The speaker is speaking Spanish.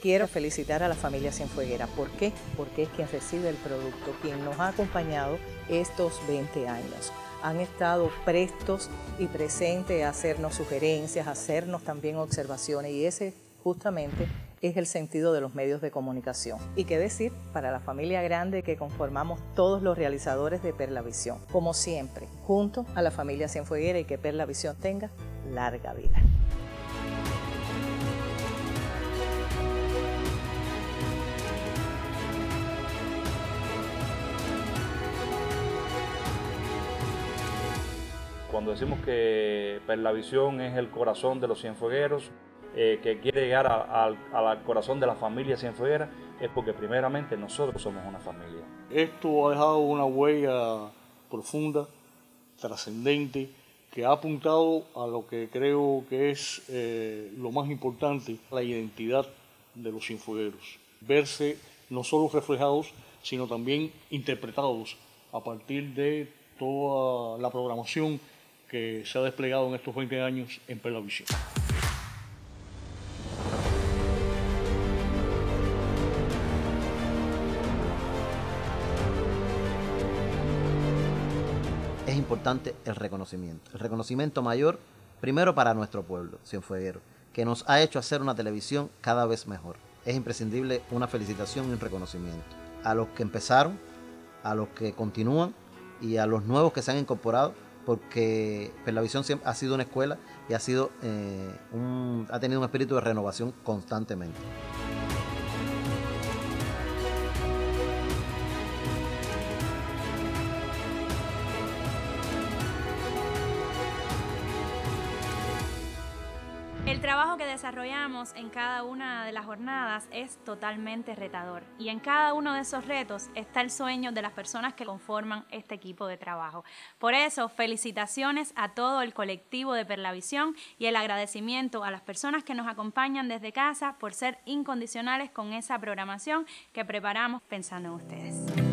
quiero felicitar a la familia Cienfueguera. ¿Por qué? Porque es quien recibe el producto, quien nos ha acompañado estos 20 años. Han estado prestos y presentes a hacernos sugerencias, a hacernos también observaciones y ese justamente es el sentido de los medios de comunicación. Y qué decir para la familia grande que conformamos todos los realizadores de Perlavisión. Como siempre, junto a la familia Cienfueguera y que Perlavisión tenga larga vida. Cuando decimos que Perlavisión es el corazón de los cienfuegueros, eh, que quiere llegar al corazón de la familia Cienfueguera, es porque primeramente nosotros somos una familia. Esto ha dejado una huella profunda, trascendente, que ha apuntado a lo que creo que es eh, lo más importante, la identidad de los cienfuegueros. Verse no solo reflejados, sino también interpretados a partir de toda la programación que se ha desplegado en estos 20 años en Perlavisión. es importante el reconocimiento. El reconocimiento mayor, primero para nuestro pueblo, Cienfueguero, que nos ha hecho hacer una televisión cada vez mejor. Es imprescindible una felicitación y un reconocimiento. A los que empezaron, a los que continúan y a los nuevos que se han incorporado, porque Perlavisión siempre ha sido una escuela y ha, sido, eh, ha tenido un espíritu de renovación constantemente. El trabajo que desarrollamos en cada una de las jornadas es totalmente retador y en cada uno de esos retos está el sueño de las personas que conforman este equipo de trabajo. Por eso, felicitaciones a todo el colectivo de Perlavisión y el agradecimiento a las personas que nos acompañan desde casa por ser incondicionales con esa programación que preparamos pensando en ustedes.